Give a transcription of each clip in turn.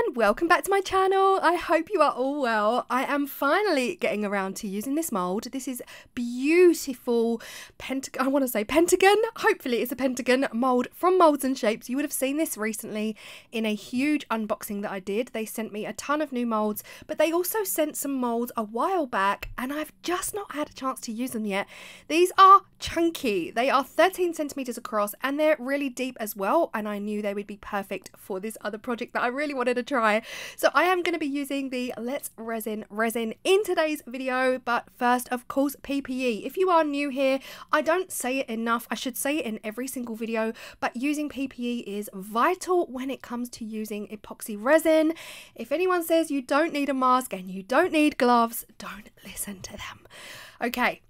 everyone, welcome back to my channel. I hope you are all well. I am finally getting around to using this mould. This is beautiful pentagon, I want to say pentagon, hopefully it's a pentagon mould from Molds and Shapes. You would have seen this recently in a huge unboxing that I did. They sent me a ton of new moulds, but they also sent some moulds a while back and I've just not had a chance to use them yet. These are chunky. They are 13 centimeters across and they're really deep as well and I knew they would be perfect for this other project that I really wanted to try. So I am going to be using the Let's Resin resin in today's video but first of course PPE. If you are new here I don't say it enough. I should say it in every single video but using PPE is vital when it comes to using epoxy resin. If anyone says you don't need a mask and you don't need gloves don't listen to them. Okay,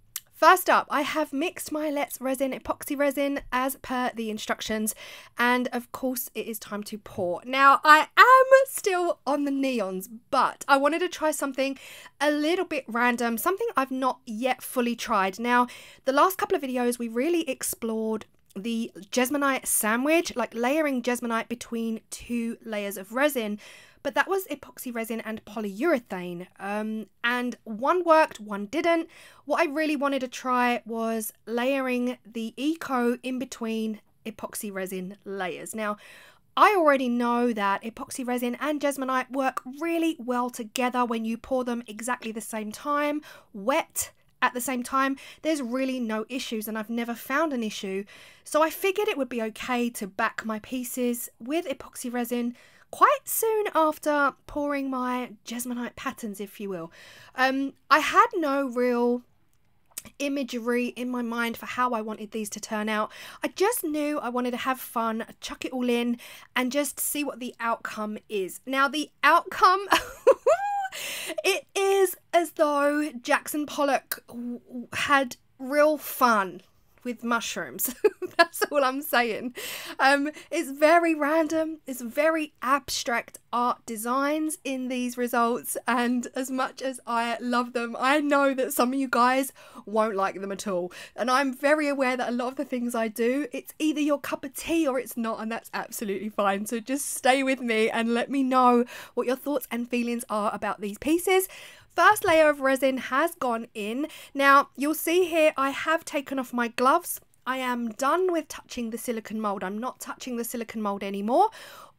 First up, I have mixed my Let's Resin epoxy resin as per the instructions and of course it is time to pour. Now I am still on the neons but I wanted to try something a little bit random, something I've not yet fully tried. Now the last couple of videos we really explored the Jesmonite sandwich, like layering Jesmonite between two layers of resin but that was epoxy resin and polyurethane. Um, and one worked, one didn't. What I really wanted to try was layering the eco in between epoxy resin layers. Now, I already know that epoxy resin and Jesmonite work really well together when you pour them exactly the same time, wet at the same time. There's really no issues and I've never found an issue. So I figured it would be okay to back my pieces with epoxy resin quite soon after pouring my Jesmonite patterns, if you will. Um, I had no real imagery in my mind for how I wanted these to turn out. I just knew I wanted to have fun, chuck it all in, and just see what the outcome is. Now, the outcome. it is as though Jackson Pollock had real fun with mushrooms. That's all I'm saying. Um, it's very random. It's very abstract art designs in these results, and as much as I love them, I know that some of you guys won't like them at all. And I'm very aware that a lot of the things I do, it's either your cup of tea or it's not, and that's absolutely fine. So just stay with me and let me know what your thoughts and feelings are about these pieces. First layer of resin has gone in. Now you'll see here I have taken off my gloves. I am done with touching the silicone mould. I'm not touching the silicone mould anymore.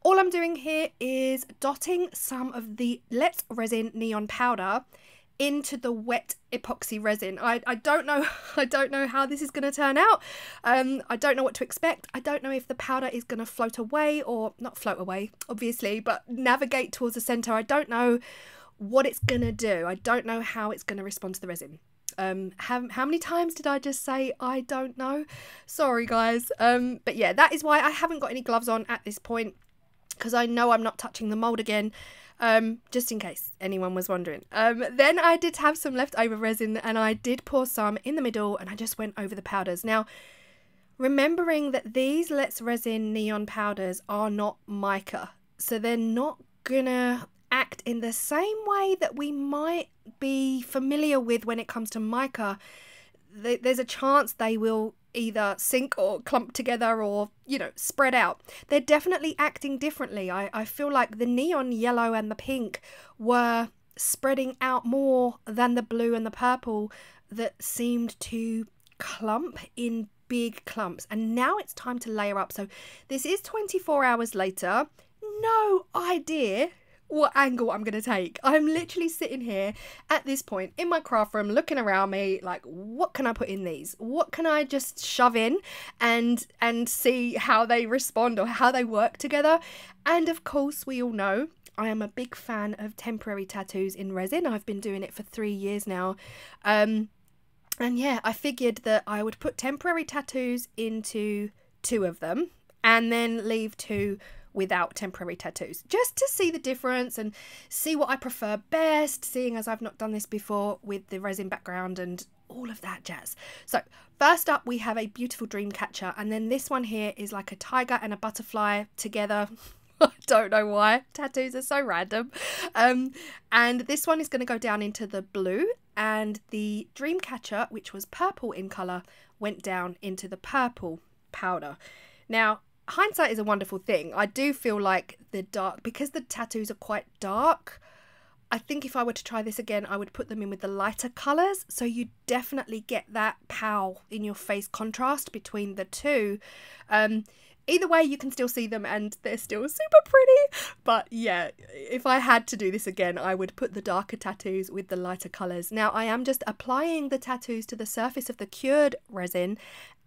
All I'm doing here is dotting some of the Let's Resin neon powder into the wet epoxy resin. I, I don't know I don't know how this is going to turn out. Um, I don't know what to expect. I don't know if the powder is going to float away or not float away obviously but navigate towards the center. I don't know what it's going to do. I don't know how it's going to respond to the resin. Um, how, how many times did I just say I don't know? Sorry, guys. Um, but yeah, that is why I haven't got any gloves on at this point because I know I'm not touching the mould again. Um, just in case anyone was wondering. Um, then I did have some leftover resin and I did pour some in the middle and I just went over the powders. Now, remembering that these Let's Resin neon powders are not mica, so they're not gonna act in the same way that we might be familiar with when it comes to mica, there's a chance they will either sink or clump together or, you know, spread out. They're definitely acting differently. I, I feel like the neon yellow and the pink were spreading out more than the blue and the purple that seemed to clump in big clumps. And now it's time to layer up. So this is 24 hours later. No idea what angle I'm going to take. I'm literally sitting here at this point in my craft room looking around me like what can I put in these? What can I just shove in and and see how they respond or how they work together? And of course, we all know I am a big fan of temporary tattoos in resin. I've been doing it for 3 years now. Um and yeah, I figured that I would put temporary tattoos into two of them and then leave two without temporary tattoos, just to see the difference and see what I prefer best, seeing as I've not done this before with the resin background and all of that jazz. So first up we have a beautiful dream catcher and then this one here is like a tiger and a butterfly together. I don't know why. Tattoos are so random. Um, and this one is going to go down into the blue and the dream catcher, which was purple in colour, went down into the purple powder. Now, hindsight is a wonderful thing. I do feel like the dark, because the tattoos are quite dark, I think if I were to try this again, I would put them in with the lighter colours. So you definitely get that pow in your face contrast between the two. Um, either way you can still see them and they're still super pretty but yeah if i had to do this again i would put the darker tattoos with the lighter colors now i am just applying the tattoos to the surface of the cured resin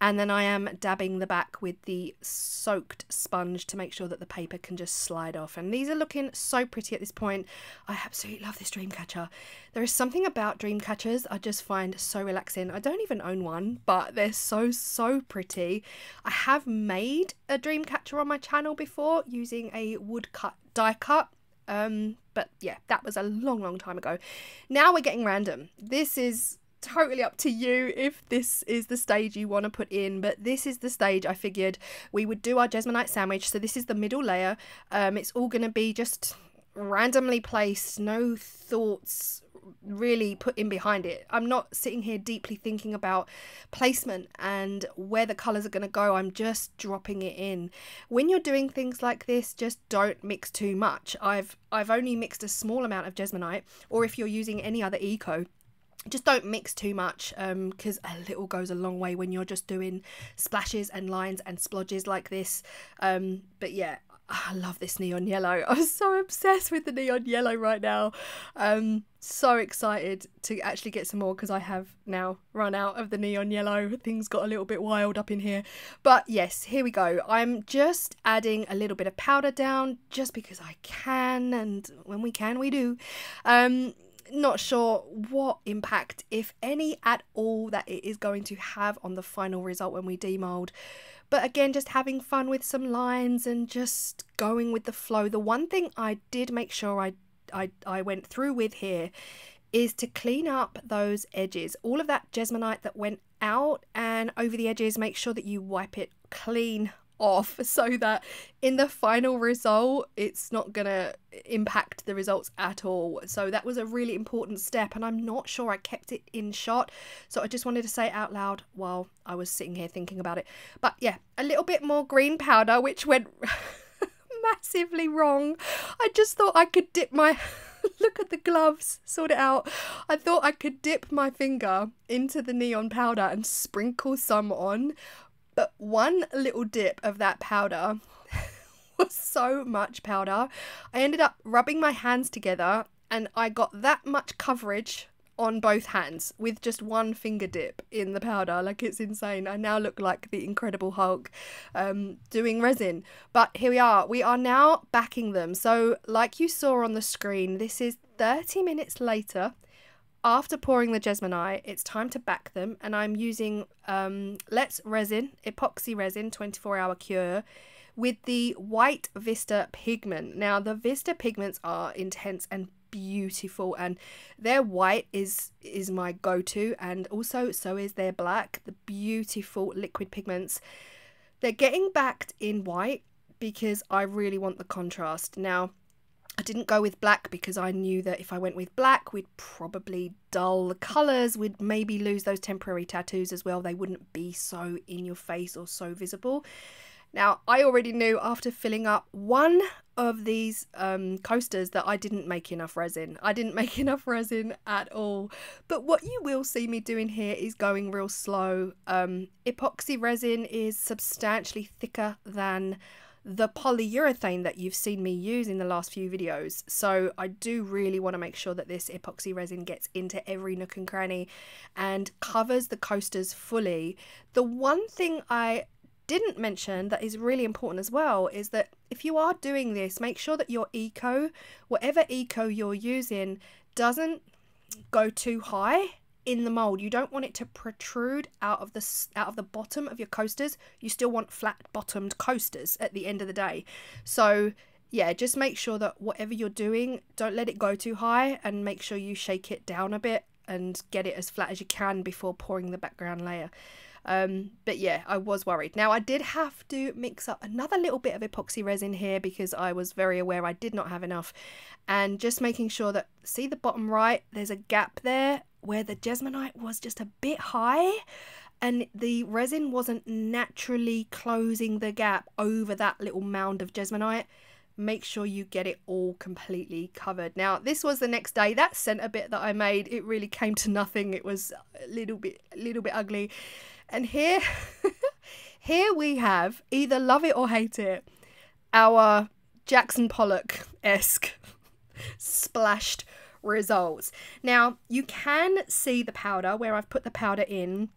and then I am dabbing the back with the soaked sponge to make sure that the paper can just slide off. And these are looking so pretty at this point. I absolutely love this dream catcher. There is something about dream catchers I just find so relaxing. I don't even own one, but they're so, so pretty. I have made a dream catcher on my channel before using a wood cut die cut um but yeah that was a long long time ago now we're getting random this is totally up to you if this is the stage you want to put in but this is the stage I figured we would do our Jesmonite sandwich so this is the middle layer um, it's all going to be just randomly placed no thoughts really put in behind it. I'm not sitting here deeply thinking about placement and where the colors are going to go. I'm just dropping it in. When you're doing things like this, just don't mix too much. I've I've only mixed a small amount of Jesmonite or if you're using any other eco, just don't mix too much because um, a little goes a long way when you're just doing splashes and lines and splodges like this um, but yeah I love this neon yellow. I'm so obsessed with the neon yellow right now. Um, so excited to actually get some more because I have now run out of the neon yellow. Things got a little bit wild up in here. But yes, here we go. I'm just adding a little bit of powder down just because I can and when we can we do. Um, not sure what impact, if any at all, that it is going to have on the final result when we demold. But again, just having fun with some lines and just going with the flow. The one thing I did make sure I, I, I went through with here is to clean up those edges. All of that Jesmonite that went out and over the edges, make sure that you wipe it clean off so that in the final result it's not going to impact the results at all. So that was a really important step and i'm not sure i kept it in shot. So i just wanted to say it out loud while i was sitting here thinking about it. But yeah a little bit more green powder which went massively wrong. I just thought i could dip my look at the gloves sort it out. I thought i could dip my finger into the neon powder and sprinkle some on but one little dip of that powder was so much powder. I ended up rubbing my hands together and I got that much coverage on both hands with just one finger dip in the powder. Like it's insane. I now look like the Incredible Hulk um, doing resin. But here we are. We are now backing them. So, like you saw on the screen, this is 30 minutes later after pouring the Jesmonite, it's time to back them, and I'm using um, Let's Resin, epoxy resin, 24 hour cure, with the white Vista pigment. Now, the Vista pigments are intense and beautiful, and their white is is my go to, and also so is their black, the beautiful liquid pigments. They're getting backed in white because I really want the contrast. Now, I didn't go with black because I knew that if I went with black, we'd probably dull the colours, we'd maybe lose those temporary tattoos as well. They wouldn't be so in your face or so visible. Now, I already knew after filling up one of these um, coasters that I didn't make enough resin. I didn't make enough resin at all. But what you will see me doing here is going real slow. Um, epoxy resin is substantially thicker than the polyurethane that you've seen me use in the last few videos. So I do really want to make sure that this epoxy resin gets into every nook and cranny and covers the coasters fully. The one thing I didn't mention that is really important as well is that if you are doing this, make sure that your eco, whatever eco you're using, doesn't go too high in the mold. You don't want it to protrude out of the out of the bottom of your coasters. You still want flat bottomed coasters at the end of the day. So yeah, just make sure that whatever you're doing, don't let it go too high and make sure you shake it down a bit and get it as flat as you can before pouring the background layer. Um, but yeah, I was worried. Now I did have to mix up another little bit of epoxy resin here because I was very aware I did not have enough. And just making sure that, see the bottom right, there's a gap there where the Jesmonite was just a bit high and the resin wasn't naturally closing the gap over that little mound of Jesmonite, make sure you get it all completely covered. Now, this was the next day. That centre bit that I made, it really came to nothing. It was a little bit, a little bit ugly. And here, here we have either love it or hate it, our Jackson Pollock-esque splashed results. Now, you can see the powder where I've put the powder in.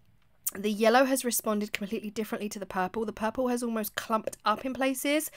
The yellow has responded completely differently to the purple. The purple has almost clumped up in places.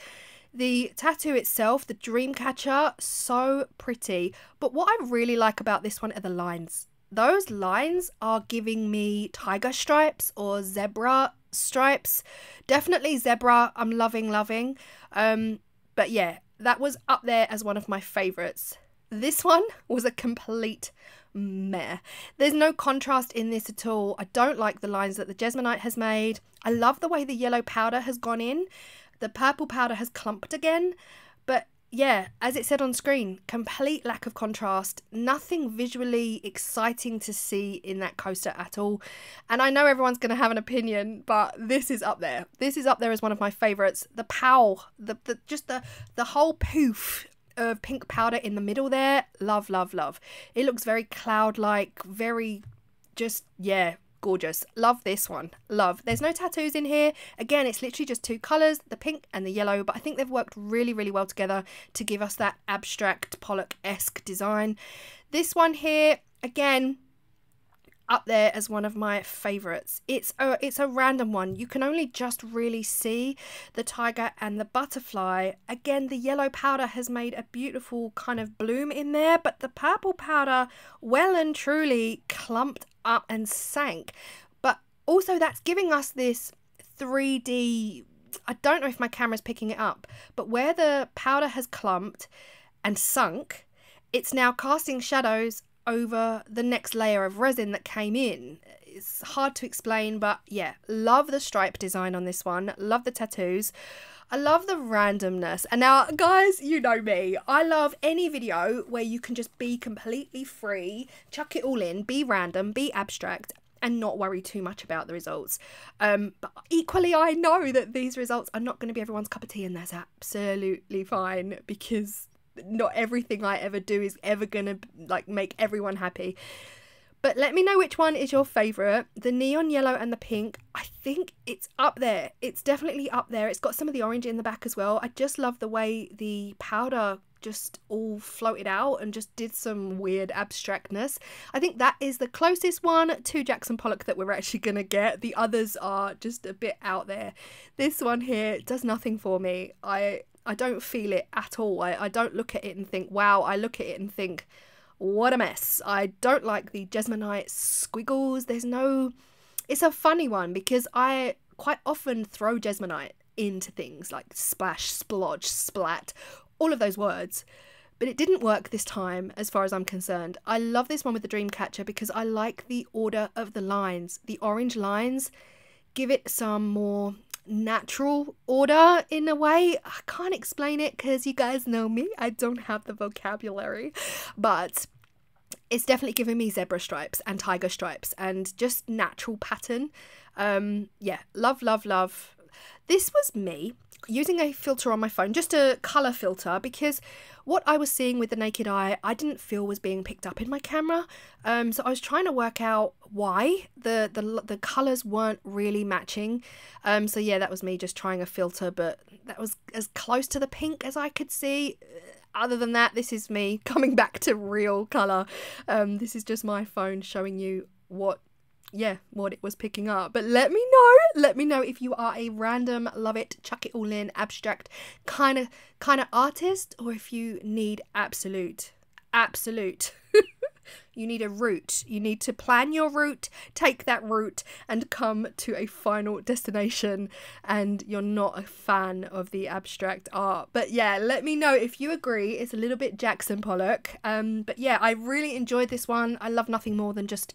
The tattoo itself, the Dreamcatcher, so pretty. But what I really like about this one are the lines. Those lines are giving me tiger stripes or zebra stripes. Definitely zebra. I'm loving, loving. Um, but yeah, that was up there as one of my favourites. This one was a complete meh. There's no contrast in this at all. I don't like the lines that the Jesmonite has made. I love the way the yellow powder has gone in. The purple powder has clumped again. But yeah, as it said on screen, complete lack of contrast. Nothing visually exciting to see in that coaster at all. And I know everyone's going to have an opinion, but this is up there. This is up there as one of my favourites. The pow, the, the just the the whole poof of pink powder in the middle there. Love, love, love. It looks very cloud-like, very just, yeah, gorgeous. Love this one. Love. There's no tattoos in here. Again, it's literally just two colours, the pink and the yellow, but I think they've worked really, really well together to give us that abstract Pollock-esque design. This one here, again, up there as one of my favorites. It's a it's a random one. You can only just really see the tiger and the butterfly. Again, the yellow powder has made a beautiful kind of bloom in there, but the purple powder well and truly clumped up and sank. But also that's giving us this 3D I don't know if my camera's picking it up, but where the powder has clumped and sunk, it's now casting shadows over the next layer of resin that came in. It's hard to explain, but yeah, love the stripe design on this one. Love the tattoos. I love the randomness. And now, guys, you know me. I love any video where you can just be completely free, chuck it all in, be random, be abstract, and not worry too much about the results. Um, but equally, I know that these results are not going to be everyone's cup of tea, and that's absolutely fine because not everything I ever do is ever gonna like make everyone happy. But let me know which one is your favourite. The neon yellow and the pink, I think it's up there. It's definitely up there. It's got some of the orange in the back as well. I just love the way the powder just all floated out and just did some weird abstractness. I think that is the closest one to Jackson Pollock that we're actually going to get. The others are just a bit out there. This one here does nothing for me. I I don't feel it at all. I, I don't look at it and think, wow, I look at it and think, what a mess. I don't like the Jesmonite squiggles. There's no. It's a funny one because I quite often throw Jesmonite into things like splash, splodge, splat, all of those words. But it didn't work this time, as far as I'm concerned. I love this one with the Dreamcatcher because I like the order of the lines. The orange lines give it some more natural order in a way. I can't explain it because you guys know me, I don't have the vocabulary, but it's definitely giving me zebra stripes and tiger stripes and just natural pattern. Um, yeah, love, love, love. This was me using a filter on my phone, just a colour filter, because what I was seeing with the naked eye, I didn't feel was being picked up in my camera. Um, so I was trying to work out why the the, the colours weren't really matching. Um, so yeah, that was me just trying a filter, but that was as close to the pink as I could see. Other than that, this is me coming back to real colour. Um, this is just my phone showing you what yeah, what it was picking up. But let me know. Let me know if you are a random love it, chuck it all in, abstract kind of kind of artist, or if you need absolute, absolute. you need a route. You need to plan your route, take that route, and come to a final destination. And you're not a fan of the abstract art. But yeah, let me know if you agree. It's a little bit Jackson Pollock. Um, but yeah, I really enjoyed this one. I love nothing more than just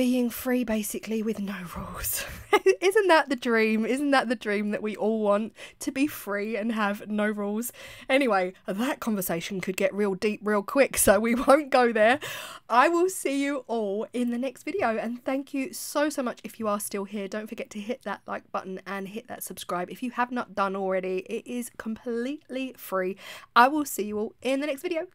being free basically with no rules. Isn't that the dream? Isn't that the dream that we all want to be free and have no rules? Anyway, that conversation could get real deep real quick, so we won't go there. I will see you all in the next video and thank you so so much if you are still here. Don't forget to hit that like button and hit that subscribe if you have not done already. It is completely free. I will see you all in the next video.